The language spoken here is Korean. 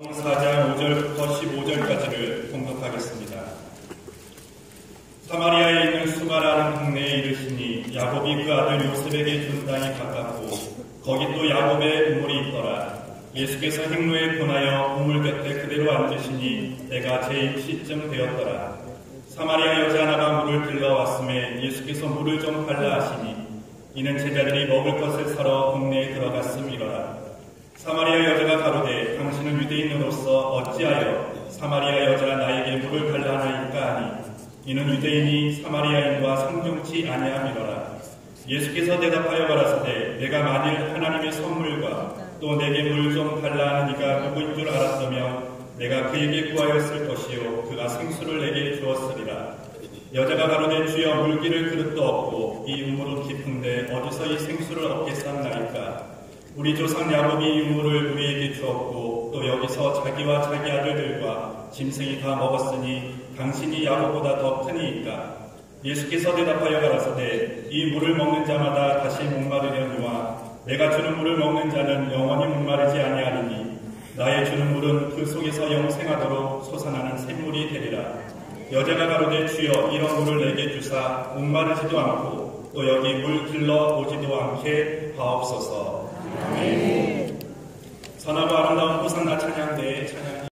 4장 5절부터 15절까지를 공독하겠습니다. 사마리아에 있는 수가라는 동네에 이르시니 야곱이 그 아들 요셉에게 준 땅이 가깝고 거기 또 야곱의 우물이 있더라. 예수께서 행로에 권하여 우물 곁에 그대로 앉으시니 때가 제 시쯤 되었더라. 사마리아 여자 하나가 물을 들러왔음에 예수께서 물을 좀 갈라 하시니 이는 제자들이 먹을 것을 사러 동네에 들어갔음이러라. 사마리아 당신은 유대인으로서 어찌하여 사마리아 여자 나에게 물을 달라 하나이까 하니 이는 유대인이 사마리아인과 상종치 아니함이로라. 예수께서 대답하여 가라사대 내가 만일 하나님의 선물과 또 내게 물 좀 달라 하는 이가 누구인 줄 알았다며 내가 그에게 구하였을 것이요 그가 생수를 내게 주었으리라. 여자가 가로되 주여 물기를 그릇도 없고 이 우물은 깊은데 어디서 이 생수를 얻겠사나이까 우리 조상 야곱이 유물을 우리에게 주었고 또 여기서 자기와 자기 아들들과 짐승이 다 먹었으니 당신이 야곱보다 더 크니이까 예수께서 대답하여 가라사대 이 물을 먹는 자마다 다시 목마르려니와 내가 주는 물을 먹는 자는 영원히 목마르지 아니하리니 나의 주는 물은 그 속에서 영생하도록 솟아나는 샘물이 되리라 여자가 가로되 주여 이런 물을 내게 주사 목마르지도 않고 또 여기 물 길러 오지도 않게 하옵소서. 아름